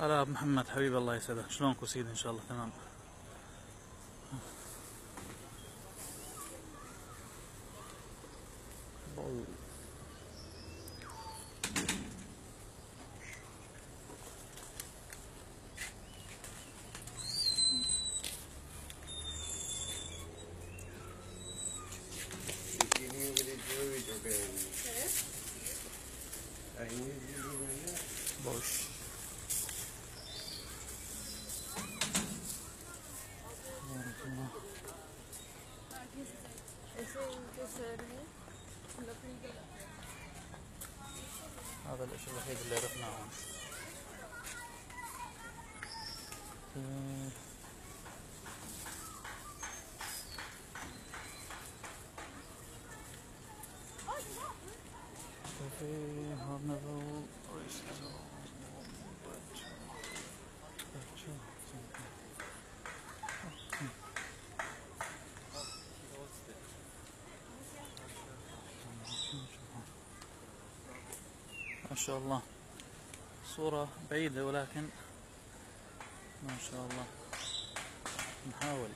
هلا محمد حبيبي الله يسعدك. شلونكم سيدي إن شاء الله؟ تمام. Boş. Deixa eu heel o final. ما شاء الله. صورة بعيدة ولكن ما شاء الله. نحاول.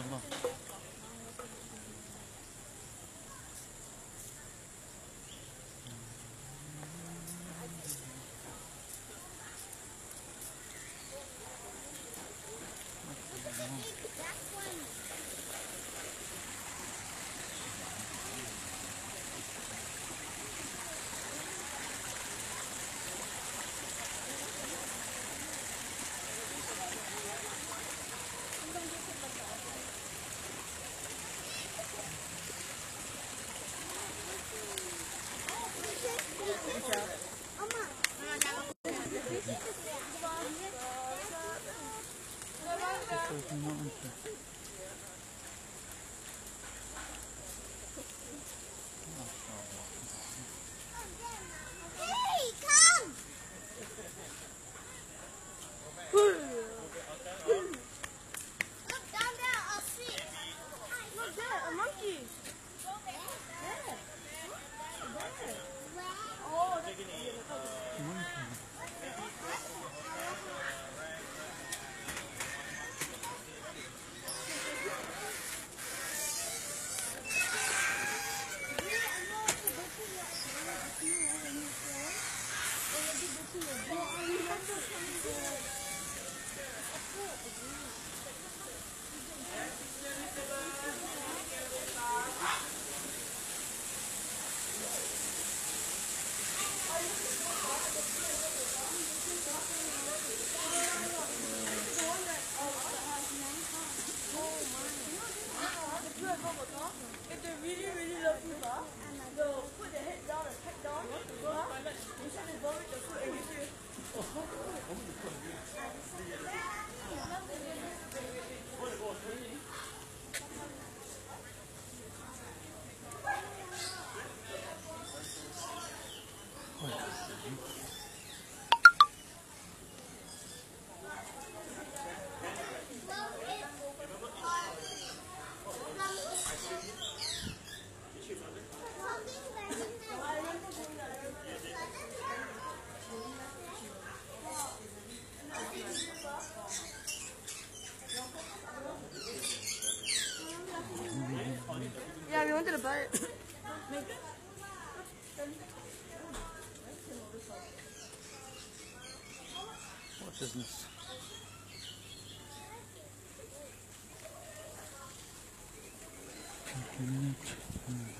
看么吗？Bundan unutma. If they really, really love you, huh? they'll put their head down and peck down. Huh? Instead they vomit the food and give you. Yeah, bite. what is this? Coconut.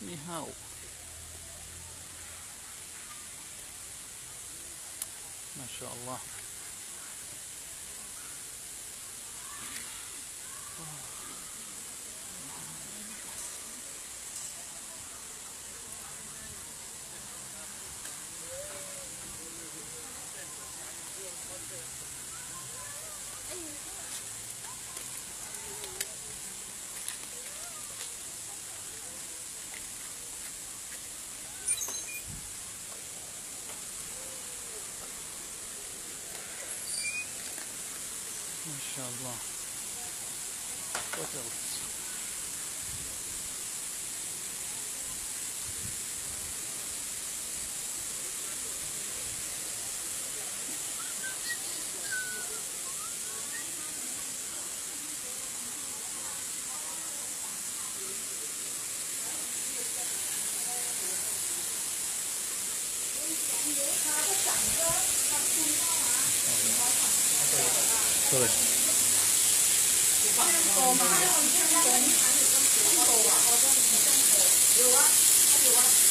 Ni hao. ما شاء الله Maşallah. Bakalım. Thank you. ส啊，有啊。ดี